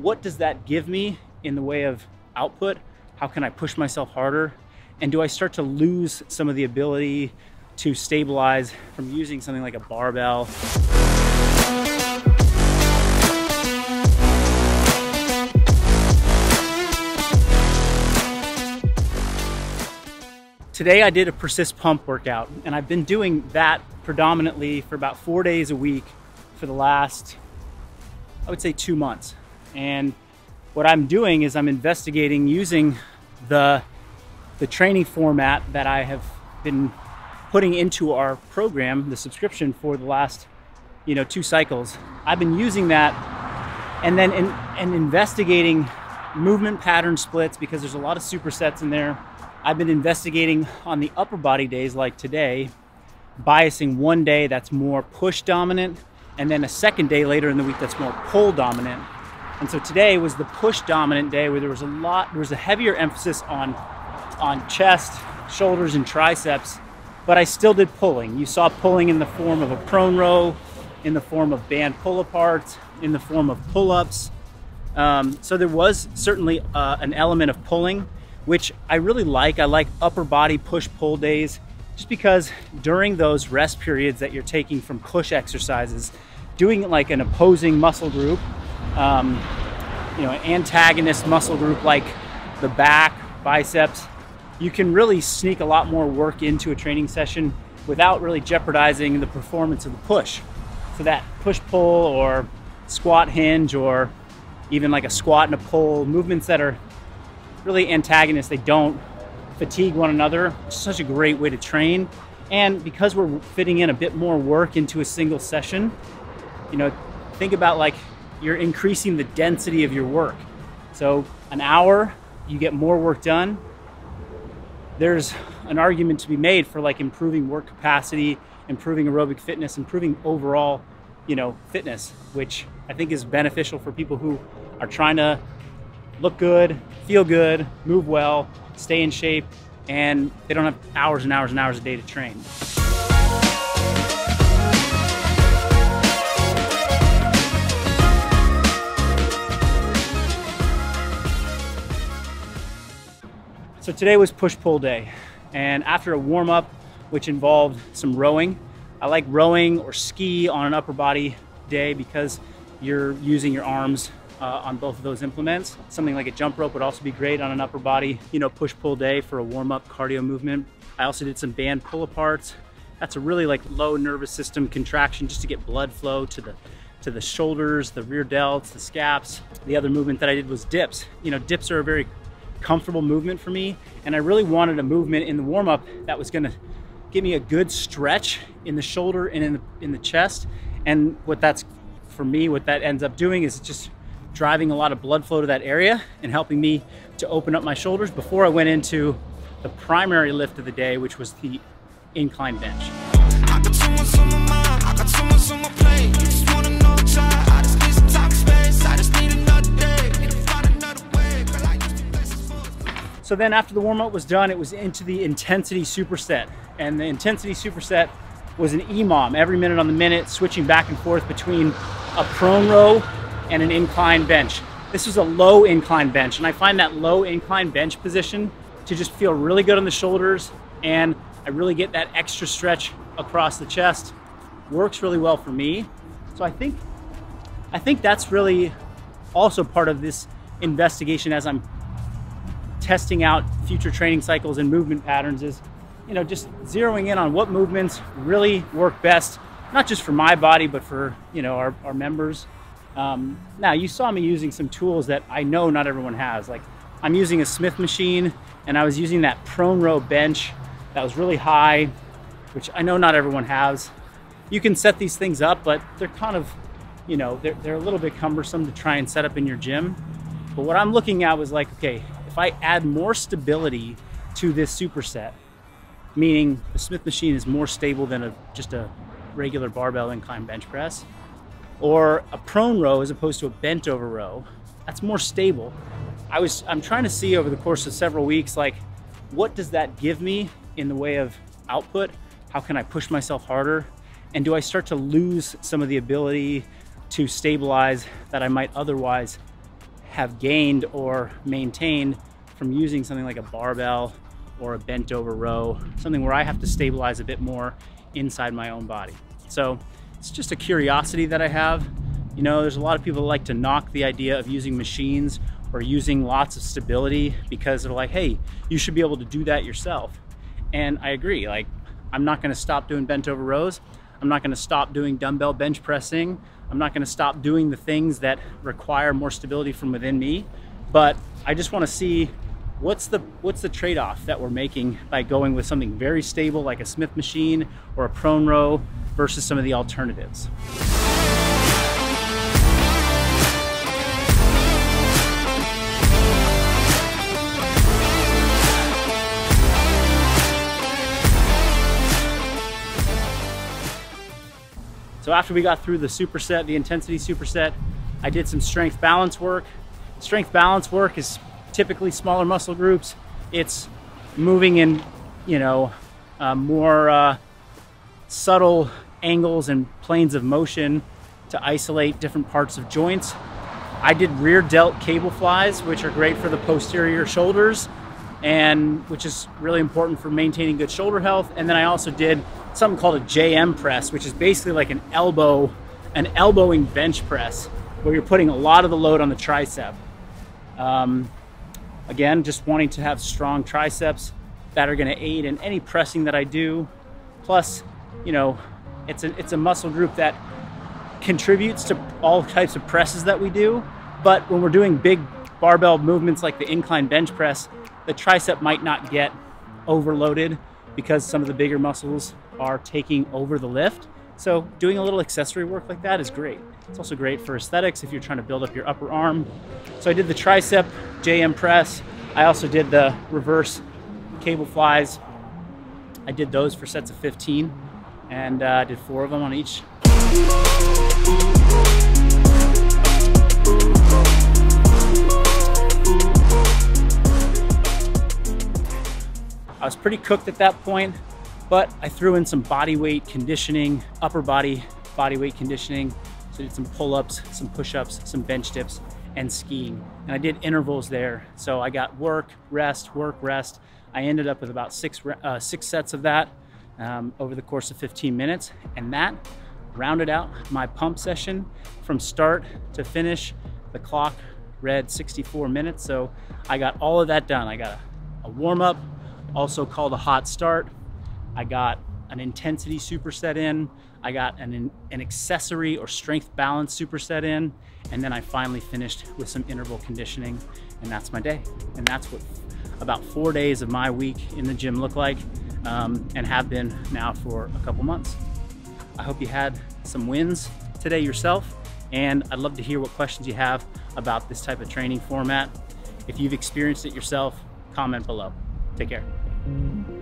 what does that give me in the way of output? How can I push myself harder? And do I start to lose some of the ability to stabilize from using something like a barbell? Today I did a persist pump workout and I've been doing that predominantly for about four days a week for the last, I would say two months. And what I'm doing is I'm investigating using the, the training format that I have been putting into our program, the subscription for the last, you know, two cycles. I've been using that and then in, and investigating movement pattern splits because there's a lot of supersets in there I've been investigating on the upper body days like today, biasing one day that's more push dominant and then a second day later in the week that's more pull dominant. And so today was the push dominant day where there was a lot, there was a heavier emphasis on, on chest, shoulders, and triceps, but I still did pulling. You saw pulling in the form of a prone row, in the form of band pull aparts, in the form of pull ups. Um, so there was certainly uh, an element of pulling which I really like. I like upper body push pull days just because during those rest periods that you're taking from push exercises, doing like an opposing muscle group, um, you know, antagonist muscle group like the back, biceps, you can really sneak a lot more work into a training session without really jeopardizing the performance of the push. So that push pull or squat hinge or even like a squat and a pull, movements that are really antagonists. They don't fatigue one another. It's such a great way to train. And because we're fitting in a bit more work into a single session, you know, think about like you're increasing the density of your work. So an hour, you get more work done. There's an argument to be made for like improving work capacity, improving aerobic fitness, improving overall, you know, fitness, which I think is beneficial for people who are trying to look good, feel good, move well, stay in shape, and they don't have hours and hours and hours a day to train. So today was push-pull day, and after a warm-up, which involved some rowing, I like rowing or ski on an upper body day because you're using your arms uh, on both of those implements. Something like a jump rope would also be great on an upper body, you know, push-pull day for a warm-up cardio movement. I also did some band pull-aparts. That's a really like low nervous system contraction just to get blood flow to the to the shoulders, the rear delts, the scaps. The other movement that I did was dips. You know, dips are a very comfortable movement for me, and I really wanted a movement in the warm-up that was gonna give me a good stretch in the shoulder and in the, in the chest. And what that's, for me, what that ends up doing is just driving a lot of blood flow to that area and helping me to open up my shoulders before I went into the primary lift of the day, which was the incline bench. So then after the warm up was done, it was into the intensity superset. And the intensity superset was an EMOM, every minute on the minute, switching back and forth between a prone row and an incline bench. This is a low incline bench, and I find that low incline bench position to just feel really good on the shoulders, and I really get that extra stretch across the chest. Works really well for me. So I think, I think that's really also part of this investigation as I'm testing out future training cycles and movement patterns is, you know, just zeroing in on what movements really work best, not just for my body, but for, you know, our, our members. Um, now you saw me using some tools that I know not everyone has. Like I'm using a Smith machine and I was using that prone row bench that was really high, which I know not everyone has. You can set these things up, but they're kind of, you know, they're, they're a little bit cumbersome to try and set up in your gym. But what I'm looking at was like, okay, if I add more stability to this superset, meaning the Smith machine is more stable than a, just a regular barbell incline bench press, or a prone row as opposed to a bent over row. That's more stable. I was I'm trying to see over the course of several weeks like what does that give me in the way of output? How can I push myself harder? And do I start to lose some of the ability to stabilize that I might otherwise have gained or maintained from using something like a barbell or a bent over row, something where I have to stabilize a bit more inside my own body. So it's just a curiosity that I have. You know, there's a lot of people that like to knock the idea of using machines or using lots of stability because they're like, hey, you should be able to do that yourself. And I agree, like, I'm not gonna stop doing bent over rows. I'm not gonna stop doing dumbbell bench pressing. I'm not gonna stop doing the things that require more stability from within me. But I just wanna see what's the what's the trade-off that we're making by going with something very stable like a Smith machine or a prone row versus some of the alternatives. So after we got through the superset, the intensity superset, I did some strength balance work. Strength balance work is typically smaller muscle groups. It's moving in, you know, uh, more uh, subtle angles and planes of motion to isolate different parts of joints. I did rear delt cable flies, which are great for the posterior shoulders and which is really important for maintaining good shoulder health. And then I also did something called a JM press, which is basically like an elbow, an elbowing bench press, where you're putting a lot of the load on the tricep. Um, again, just wanting to have strong triceps that are going to aid in any pressing that I do. Plus, you know, it's a it's a muscle group that contributes to all types of presses that we do. But when we're doing big barbell movements like the incline bench press, the tricep might not get overloaded because some of the bigger muscles are taking over the lift. So doing a little accessory work like that is great. It's also great for aesthetics if you're trying to build up your upper arm. So I did the tricep JM press. I also did the reverse cable flies. I did those for sets of 15 and uh, did four of them on each. I was pretty cooked at that point, but I threw in some body weight conditioning, upper body body weight conditioning. So I did some pull-ups, some push-ups, some bench dips, and skiing. And I did intervals there. So I got work, rest, work, rest. I ended up with about six, uh, six sets of that um, over the course of 15 minutes. And that rounded out my pump session from start to finish. The clock read 64 minutes. So I got all of that done. I got a, a warm up, also called a hot start. I got an intensity superset in, I got an, an accessory or strength balance superset in, and then I finally finished with some interval conditioning, and that's my day. And that's what about four days of my week in the gym look like, um, and have been now for a couple months. I hope you had some wins today yourself, and I'd love to hear what questions you have about this type of training format. If you've experienced it yourself, comment below. Take care. You.